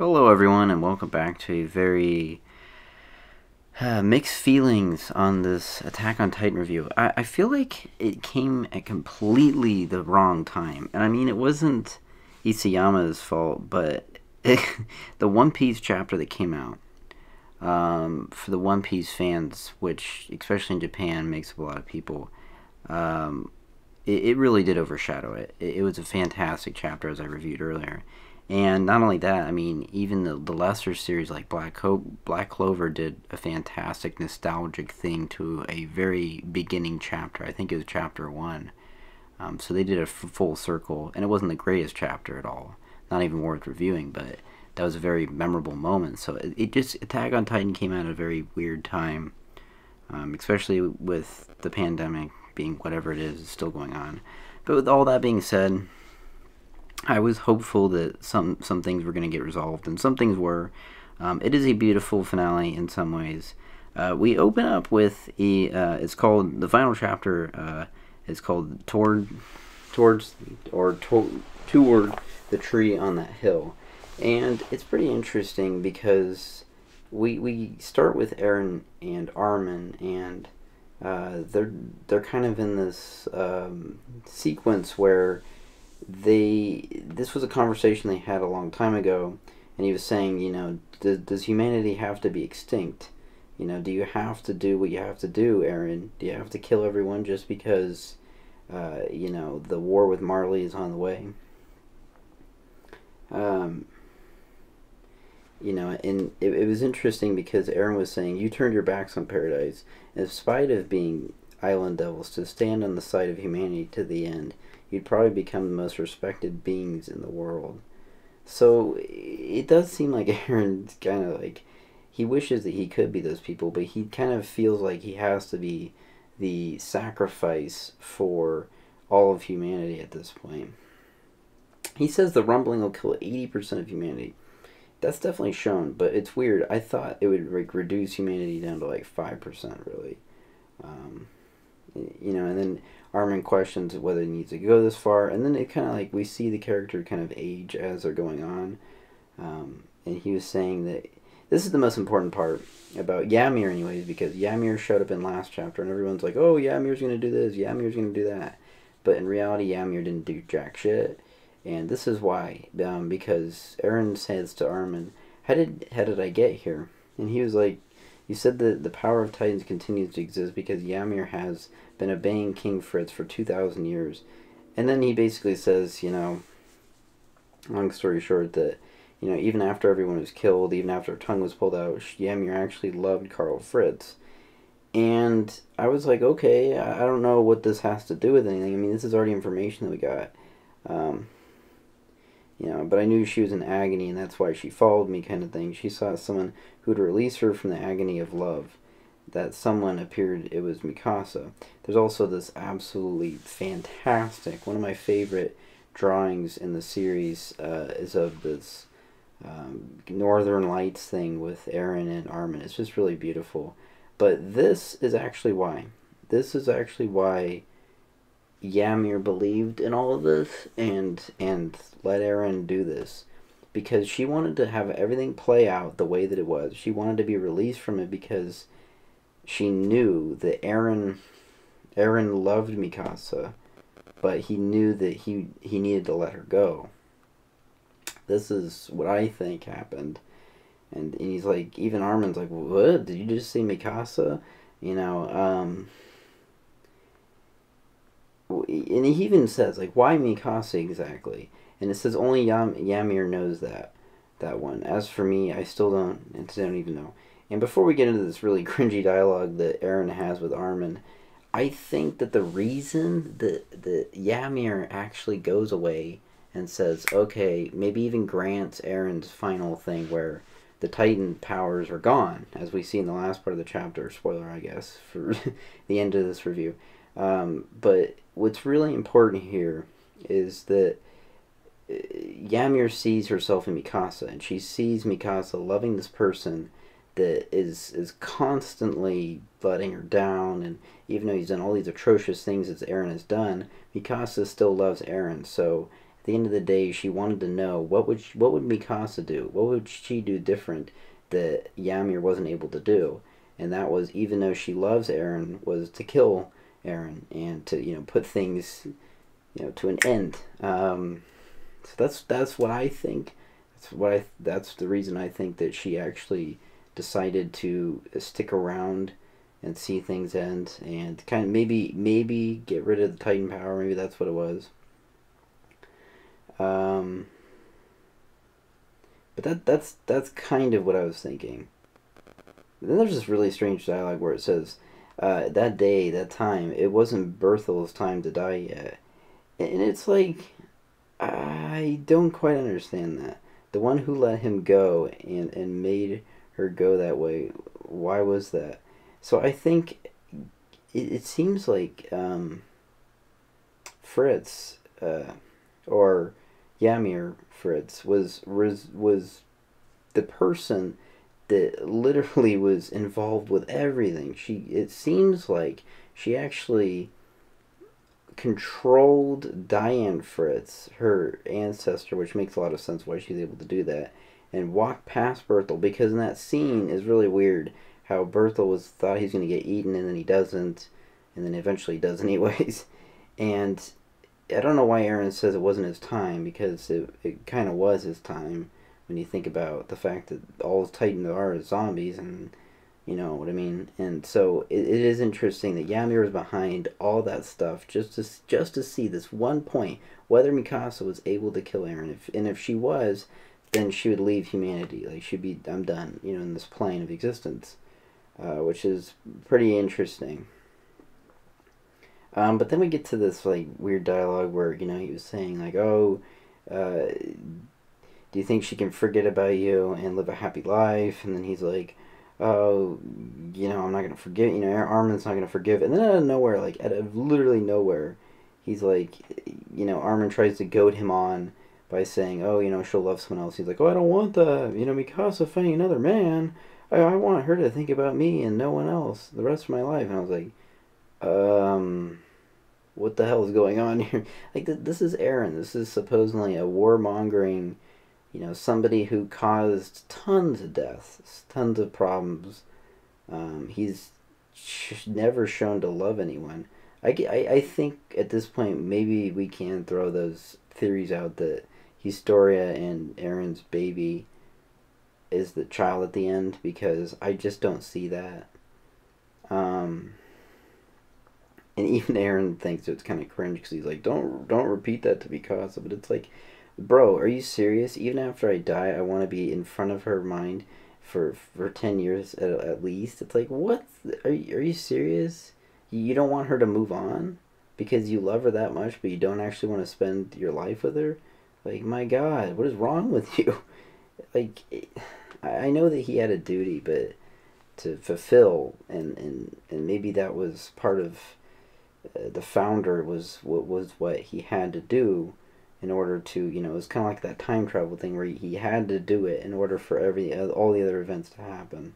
Hello, everyone, and welcome back to a very uh, mixed feelings on this Attack on Titan review. I, I feel like it came at completely the wrong time. And I mean, it wasn't Isayama's fault, but it, the One Piece chapter that came out um, for the One Piece fans, which, especially in Japan, makes up a lot of people, um, it, it, really did overshadow it. it. It was a fantastic chapter, as I reviewed earlier. And not only that, I mean, even the, the lesser series like Black, Co- Black Clover did a fantastic nostalgic thing to a very beginning chapter. I think it was chapter one. Um, so they did a full circle, and it wasn't the greatest chapter at all. Not even worth reviewing, but that was a very memorable moment. So it, it just Attack on Titan came out at a very weird time, um, especially with the pandemic being whatever it is, still going on. But with all that being said, I was hopeful that some some things were going to get resolved, and some things were. Um, it is a beautiful finale in some ways. Uh, we open up with a. Uh, it's called the final chapter. Uh, called toward, towards or to, toward the tree on that hill, and it's pretty interesting because we we start with Eren and Armin, and uh, they're they're kind of in this um, sequence where they this was a conversation they had a long time ago and he was saying you know does, does humanity have to be extinct? You know do you have to do what you have to do Eren? do you have to kill everyone just because uh, you know the war with marley is on the way? Um, you know and it, it was interesting because Eren was saying you turned your backs on paradise. In spite of being island devils to stand on the side of humanity to the end you'd probably become the most respected beings in the world. So it does seem like Eren's kind of like he wishes that he could be those people, but he kind of feels like he has to be the sacrifice for all of humanity at this point. He says the rumbling will kill 80% of humanity. That's definitely shown, but it's weird. I thought it would like reduce humanity down to like 5% really. Um, you know, and then Armin questions whether he needs to go this far, and then it kind of like we see the character kind of age as they're going on. Um, and he was saying that this is the most important part about Ymir, anyways, because Ymir showed up in last chapter, and everyone's like, "Oh, Ymir's gonna do this, Ymir's gonna do that," but in reality, Ymir didn't do jack shit. And this is why, um, because Eren says to Armin, "How did how did I get here?" And he was like, "You said that the power of Titans continues to exist because Ymir has been obeying King Fritz for 2,000 years. And then he basically says, you know, long story short, that, you know, even after everyone was killed, even after her tongue was pulled out, Ymir actually loved Karl Fritz. And I was like, okay, I don't know what this has to do with anything. I mean, this is already information that we got. Um, you know, but I knew she was in agony, and that's why she followed me, kind of thing. She saw someone who'd release her from the agony of love that someone appeared, it was Mikasa. There's also this absolutely fantastic, one of my favorite drawings in the series uh, is of this um, Northern Lights thing with Eren and Armin. It's just really beautiful. But this is actually why. This is actually why Ymir believed in all of this and and let Eren do this. Because she wanted to have everything play out the way that it was. She wanted to be released from it because she knew that Aaron Eren loved Mikasa, but he knew that he he needed to let her go. This is what I think happened. And, and he's like, even Armin's like, what? Did you just see Mikasa? You know, um, and he even says, like, why Mikasa exactly? And it says only Yam- Ymir knows that, that one. As for me, I still don't, I don't even know. And before we get into this really cringy dialogue that Eren has with Armin, I think that the reason that that Ymir actually goes away and says, okay, maybe even grants Eren's final thing where the Titan powers are gone, as we see in the last part of the chapter. Spoiler, I guess, for the end of this review. Um, but what's really important here is that Ymir sees herself in Mikasa, and she sees Mikasa loving this person that is is constantly letting her down and even though he's done all these atrocious things that Eren has done, Mikasa still loves Eren. So at the end of the day, she wanted to know what would she, what would Mikasa do? What would she do different that Ymir wasn't able to do? And that was even though she loves Eren, was to kill Eren and to you know put things you know to an end. Um, so that's that's what I think. That's what I that's the reason I think that she actually decided to stick around and see things end and kind of maybe maybe get rid of the Titan power. Maybe that's what it was. Um, but that that's that's kind of what I was thinking. Then there's this really strange dialogue where it says, uh, "That day, that time, it wasn't Bertholdt's time to die yet," and it's like, I don't quite understand that. The one who let him go and and made her go that way, why was that? So I think it, it seems like um, Fritz uh, or Ymir Fritz was was was the person that literally was involved with everything. She it seems like she actually controlled Diane Fritz, her ancestor, which makes a lot of sense why she's able to do that, and walked past Bertholdt because in that scene is really weird how Bertholdt was thought he's going to get eaten and then he doesn't, and then eventually does anyways, and I don't know why Eren says it wasn't his time because it, it kind of was his time when you think about the fact that all Titans are zombies and you know what I mean. And so it, it is interesting that Ymir is behind all that stuff just to just to see this one point whether Mikasa was able to kill Eren. If and if she was, then she would leave humanity. Like she'd be I'm done. You know, in this plane of existence, uh, which is pretty interesting. Um, but then we get to this like weird dialogue where you know he was saying like, "Oh, uh, do you think she can forget about you and live a happy life?" And then he's like, "Oh, you know, I'm not gonna forgive. You know, Armin's not gonna forgive." And then out of nowhere, like out of literally nowhere, he's like, you know, Armin tries to goad him on by saying, "Oh, you know, she'll love someone else." He's like, "Oh, I don't want that. You know, Mikasa finding another man. I, I want her to think about me and no one else the rest of my life." And I was like um, what the hell is going on here? Like, th- this is Eren. This is supposedly a warmongering, you know, somebody who caused tons of deaths, tons of problems. Um, he's sh- never shown to love anyone. I, I, I think at this point, maybe we can throw those theories out that Historia and Eren's baby is the child at the end because I just don't see that. Um, and even Eren thinks it's kind of cringe because he's like, "Don't don't repeat that to be Mikasa." But it's like, bro, are you serious? Even after I die, I want to be in front of her mind for for ten years at, at least. It's like, what? Are you, are you serious? You don't want her to move on because you love her that much, but you don't actually want to spend your life with her. Like, my God, what is wrong with you? Like, I know that he had a duty, but to fulfill, and and and maybe that was part of uh, the founder was what was what he had to do in order to you know it was kind of like that time travel thing where he had to do it in order for every all the other events to happen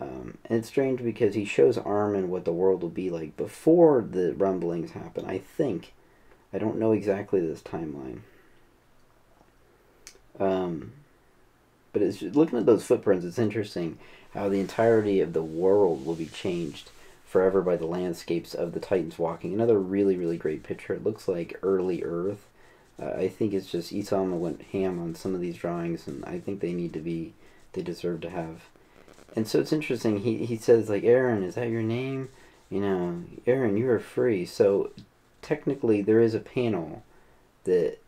um, and it's strange because he shows Armin what the world will be like before the rumblings happen I think I don't know exactly this timeline um, but it's looking at those footprints it's interesting how the entirety of the world will be changed forever by the landscapes of the Titans walking. Another really, really great picture. It looks like early Earth. I think it's just Isayama went ham on some of these drawings, and I think they need to be, they deserve to have. And so it's interesting. He he says like, Eren, is that your name? You know, Eren, you are free. So technically, there is a panel that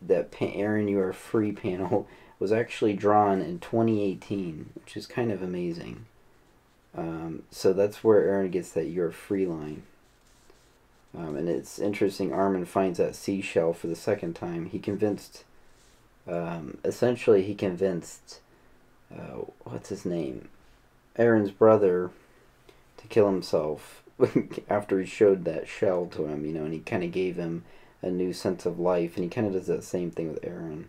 that pa- Eren, you are free panel was actually drawn in 2018, which is kind of amazing. Um, so that's where Eren gets that you're free line. Um, and it's interesting, Armin finds that seashell for the second time. He convinced, um, essentially, he convinced, uh, what's his name? Eren's brother to kill himself after he showed that shell to him, you know, and he kind of gave him a new sense of life. And he kind of does that same thing with Eren.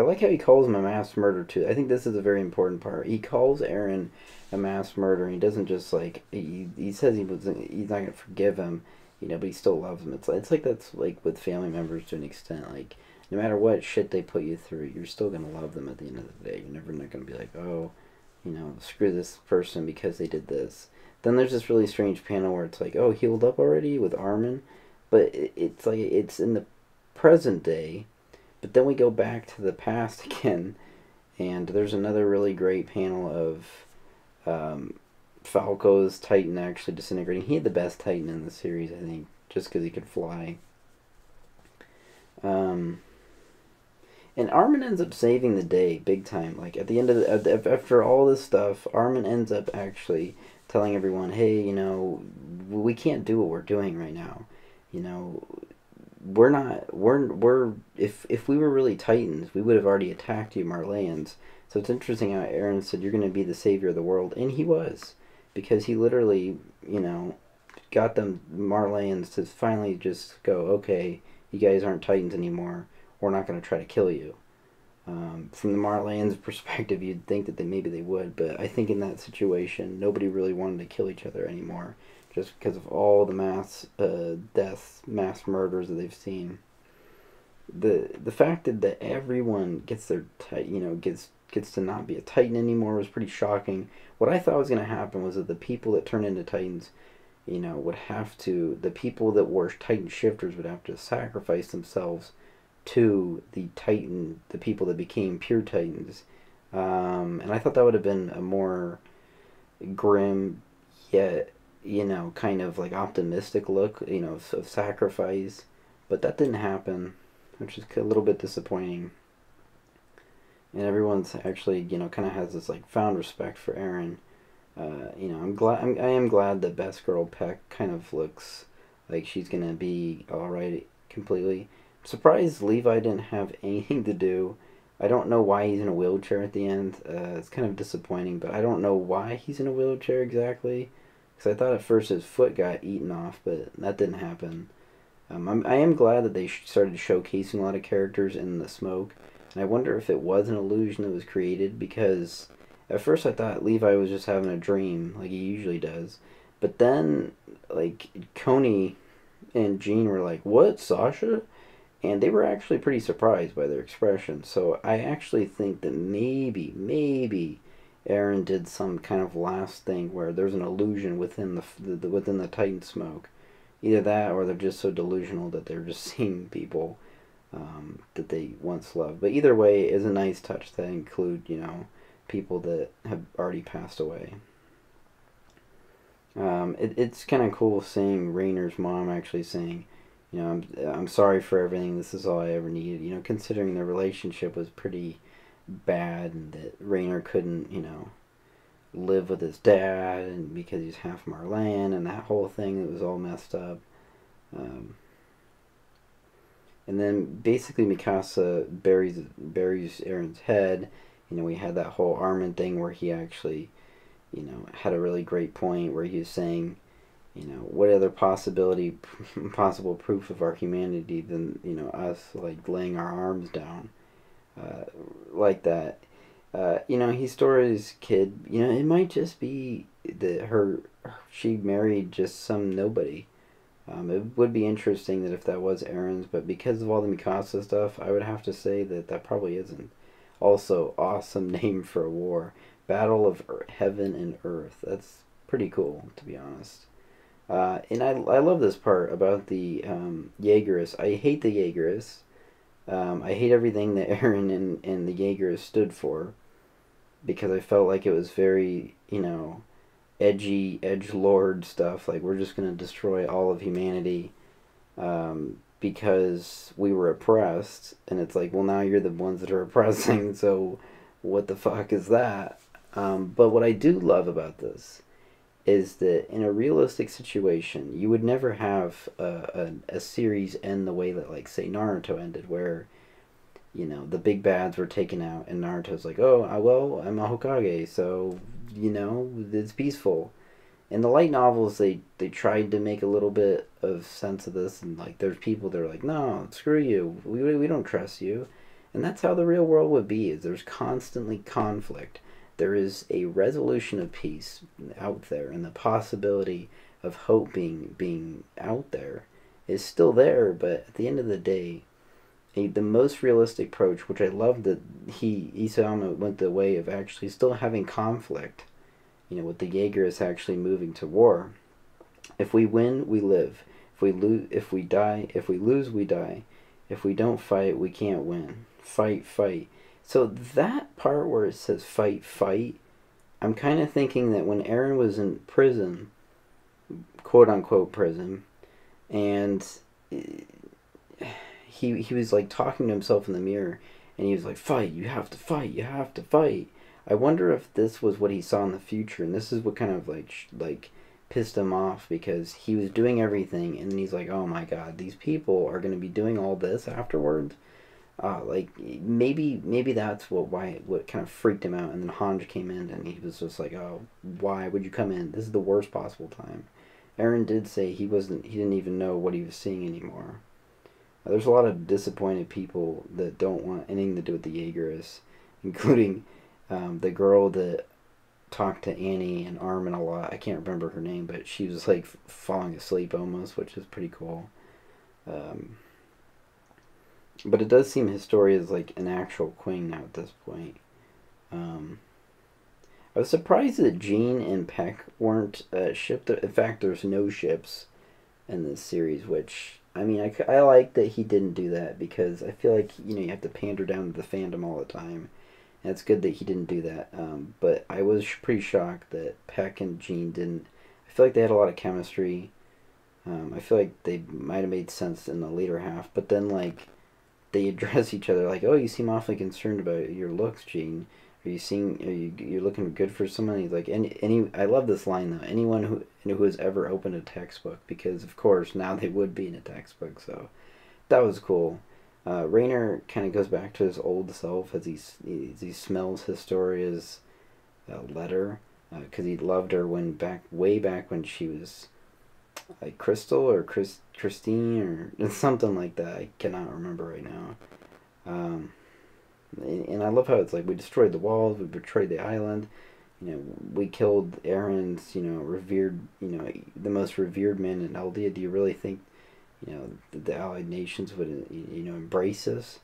I like how he calls him a mass murderer too. I think this is a very important part. He calls Eren a mass murderer. He doesn't just like he, he says he was he's not gonna forgive him. you know, but he still loves him. It's it's like that's like with family members to an extent. Like no matter what shit they put you through, you're still gonna love them at the end of the day. You're never not gonna be like, oh, you know, screw this person because they did this. Then there's this really strange panel where it's like, oh, healed up already with Armin, but it's like it's in the present day, but then we go back to the past again, and there's another really great panel of um, Falco's Titan actually disintegrating. He had the best Titan in the series, I think, just because he could fly. Um, and Armin ends up saving the day big time. Like at the end of the, after all this stuff, Armin ends up actually telling everyone, "Hey, you know, we can't do what we're doing right now. You know, we're not we're we're if if we were really Titans, we would have already attacked you, Marleyans." So it's interesting how eren said, "You're going to be the savior of the world," and he was, because he literally, you know, got them Marleyans to finally just go, "Okay, you guys aren't Titans anymore." we're not going to try to kill you. Um, from the Marleyans' perspective, you'd think that they, maybe they would, but I think in that situation, nobody really wanted to kill each other anymore, just because of all the mass uh, deaths, mass murders that they've seen. The the fact that, that everyone gets their you know gets gets to not be a Titan anymore was pretty shocking. What I thought was going to happen was that the people that turn into Titans, you know, would have to the people that were Titan shifters would have to sacrifice themselves to the Titan, the people that became pure Titans. Um, and I thought that would have been a more grim, yet, you know, kind of like optimistic look, you know, of, of sacrifice. But that didn't happen, which is a little bit disappointing. And everyone's actually, you know, kind of has this like found respect for Eren. Uh, you know, I'm glad. I'm, I am glad that Best Girl Peck kind of looks like she's gonna be all right completely surprised Levi didn't have anything to do. I don't know why he's in a wheelchair at the end. Uh, it's kind of disappointing, but I don't know why he's in a wheelchair exactly. Because I thought at first his foot got eaten off, but that didn't happen. Um, I'm, I am glad that they started showcasing a lot of characters in the smoke. And I wonder if it was an illusion that was created because at first I thought Levi was just having a dream like he usually does. But then, like, Connie and Jean were like, What, Sasha? and they were actually pretty surprised by their expression. So I actually think that maybe, maybe Eren did some kind of last thing where there's an illusion within the, the, the within the Titan smoke. Either that, or they're just so delusional that they're just seeing people um, that they once loved. But either way, is a nice touch to include, you know, people that have already passed away. Um, it, it's kind of cool seeing Reiner's mom actually saying, you know, I'm I'm sorry for everything. This is all I ever needed. You know, considering the relationship was pretty bad and that Reiner couldn't, you know, live with his dad and because he's half Marleyan and that whole thing that was all messed up. Um, and then basically Mikasa buries buries Eren's head. You know, we had that whole Armin thing where he actually, you know, had a really great point where he was saying you know what other possibility possible proof of our humanity than you know us like laying our arms down uh, like that. Uh, you know he Historia's kid you know it might just be that her she married just some nobody. Um, it would be interesting that if that was Eren's, but because of all the Mikasa stuff I would have to say that that probably isn't also awesome name for a war. Battle of heaven and earth. That's pretty cool to be honest. Uh, and I, I love this part about the um, Jaegerists. I hate the Jaegerists. Um, I hate everything that Eren and, and the Jaegerists stood for because I felt like it was very, you know, edgy, edge lord stuff. Like, we're just going to destroy all of humanity um, because we were oppressed. And it's like, well, now you're the ones that are oppressing, so what the fuck is that? Um, but what I do love about this is that in a realistic situation, you would never have a, a, a, series end the way that, like, say, Naruto ended, where, you know, the big bads were taken out, and Naruto's like, oh, I, well, I'm a Hokage, so, you know, it's peaceful. In the light novels, they, they tried to make a little bit of sense of this, and, like, there's people that are like, no, screw you, we, we don't trust you. And that's how the real world would be, is there's constantly conflict there is a resolution of peace out there and the possibility of hope being being out there is still there, but at the end of the day, the most realistic approach, which I love that he Isayama went the way of actually still having conflict, you know, with the Jaegerists actually moving to war. If we win, we live. If we lose, if we die, if we lose, we die. If we don't fight, we can't win. Fight, fight. So that part where it says fight, fight, I'm kind of thinking that when Eren was in prison, quote unquote prison, and eh, he he was like talking to himself in the mirror, and he was like, "Fight! You have to fight! You have to fight!" I wonder if this was what he saw in the future, and this is what kind of like like pissed him off because he was doing everything, and then he's like, "Oh my God, these people are going to be doing all this afterwards." Uh, like maybe maybe that's what why what kind of freaked him out, and then Hange came in, and he was just like, "Oh, why would you come in? This is the worst possible time." Eren did say he wasn't he didn't even know what he was seeing anymore. There's a lot of disappointed people that don't want anything to do with the Jaegerists, including um, the girl that talked to Annie and Armin a lot. I can't remember her name, but she was like falling asleep almost, which is pretty cool. Um, but it does seem Historia is like an actual queen now at this point. Um, I was surprised that Jean and Peck weren't uh, shipped. In fact, there's no ships in this series, which I mean, I, I like that he didn't do that because I feel like you know you have to pander down to the fandom all the time. And it's good that he didn't do that. Um, but I was pretty shocked that Peck and Jean didn't. I feel like they had a lot of chemistry. Um, I feel like they might have made sense in the later half, but then like they address each other like, "Oh, you seem awfully concerned about your looks, Jean." Are you seeing? Are you you're looking good for someone? He's like any any. I love this line though. Anyone who who has ever opened a textbook, because of course now they would be in a textbook. So that was cool. Uh, Reiner kind of goes back to his old self as he as he smells Historia's uh, letter because uh, he loved her when back way back when she was like Crystal or Chris Christine or something like that. I cannot remember right now. Um, and I love how it's like we destroyed the walls, we betrayed the island, you know, we killed Eren's, you know, revered, you know, the most revered man in Eldia. Do you really think, you know, the Allied nations would, you know, embrace us?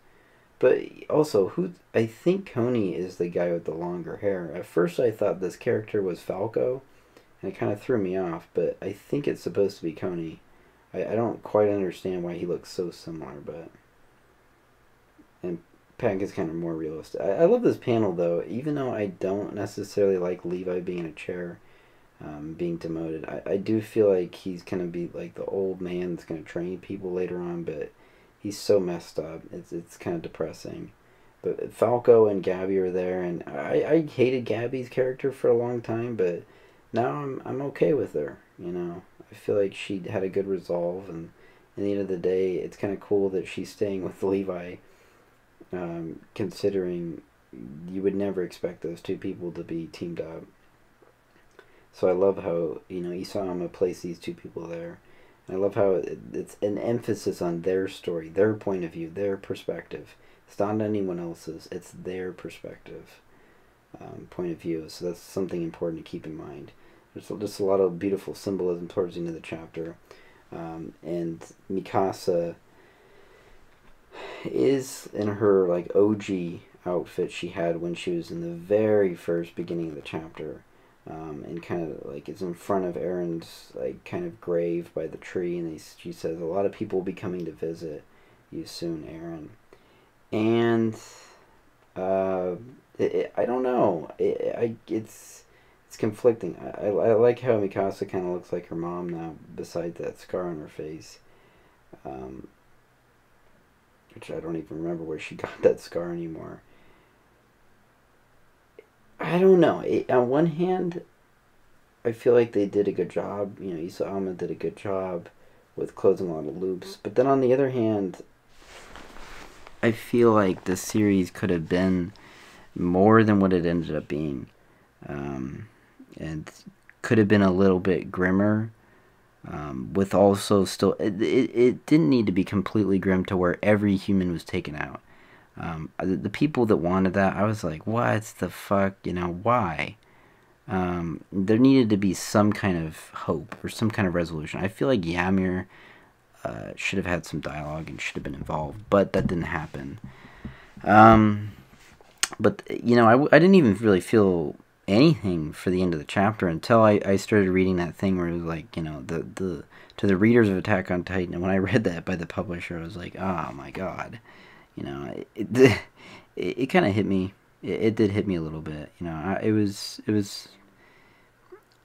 But also, who I think Connie is the guy with the longer hair. At first, I thought this character was Falco, and it kind of threw me off. But I think it's supposed to be Connie. I, I don't quite understand why he looks so similar, but and Peck is kind of more realistic. I, I love this panel though, even though I don't necessarily like Levi being in a chair, um, being demoted. I, I do feel like he's gonna be like the old man that's gonna train people later on, but he's so messed up. It's it's kind of depressing. But Falco and Gabby are there, and I, I hated Gabby's character for a long time, but now I'm I'm okay with her. You know, I feel like she had a good resolve, and at the end of the day, it's kind of cool that she's staying with Levi um, considering you would never expect those two people to be teamed up. So I love how you know Isayama placed these two people there. I love how it, it's an emphasis on their story, their point of view, their perspective. It's not anyone else's. It's their perspective, um, point of view. So that's something important to keep in mind. There's just a lot of beautiful symbolism towards the end of the chapter, um, and Mikasa is in her like OG outfit she had when she was in the very first beginning of the chapter. Um, and kind of like is in front of Eren's like kind of grave by the tree, and she says a lot of people will be coming to visit you soon, Eren." And uh, it, it, I don't know. It, I it's it's conflicting. I, I, I like how Mikasa kind of looks like her mom now, besides that scar on her face. Um, which I don't even remember where she got that scar anymore. I don't know. It, on one hand, I feel like they did a good job. You know, Isayama did a good job with closing a lot of loops. But then on the other hand, I feel like the series could have been more than what it ended up being. Um, and could have been a little bit grimmer um, with also still it, it, it, didn't need to be completely grim to where every human was taken out um, the, the, people that wanted that i was like what the fuck you know why um, there needed to be some kind of hope or some kind of resolution. I feel like Ymir uh, should have had some dialogue and should have been involved, but that didn't happen. Um, but you know, I, I didn't even really feel anything for the end of the chapter until I, I started reading that thing where it was like, you know, the, the to the readers of Attack on Titan. And when I read that by the publisher, I was like, oh my god, you know, it it, it, kind of hit me. It, it, did hit me a little bit. You know, I, it was it was.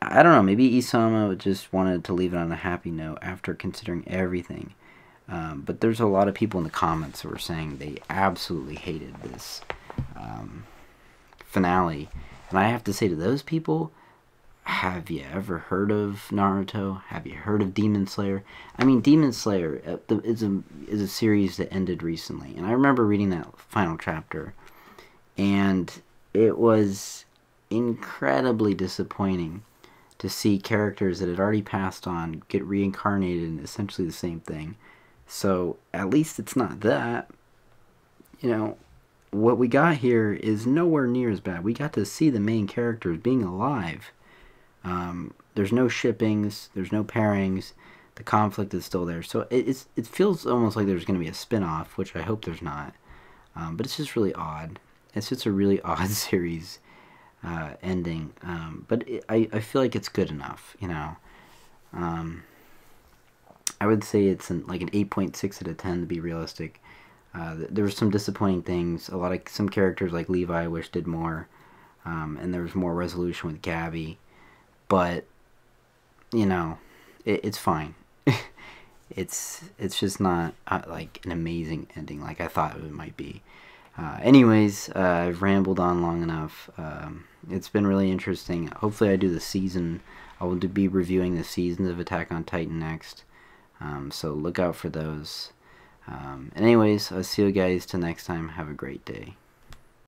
I don't know. Maybe Isayama just wanted to leave it on a happy note after considering everything. Um, but there's a lot of people in the comments who were saying they absolutely hated this um, finale. And I have to say to those people, have you ever heard of Naruto? Have you heard of Demon Slayer? I mean, Demon Slayer uh, is a is a series that ended recently, and I remember reading that final chapter, and it was incredibly disappointing to see characters that had already passed on get reincarnated in essentially the same thing. So at least it's not that. You know, what we got here is nowhere near as bad. We got to see the main characters being alive. Um, there's no shippings, there's no pairings. The conflict is still there, so it, it's it feels almost like there's going to be a spin-off, which I hope there's not. Um, but it's just really odd. It's just a really odd series uh, ending. Um, but it, I I feel like it's good enough, you know. Um, I would say it's an, like an 8.6 out of 10 to be realistic. Uh, there were some disappointing things. A lot of some characters like Levi I wish did more, um, and there was more resolution with Gabby, but you know, it, it's fine. it's it's just not uh, like an amazing ending like I thought it might be. Uh, anyways, uh, I've rambled on long enough. Um, it's been really interesting. Hopefully, I do the season. I will be reviewing the seasons of Attack on Titan next. Um, so look out for those. Um, and anyways, I'll see you guys till next time. Have a great day.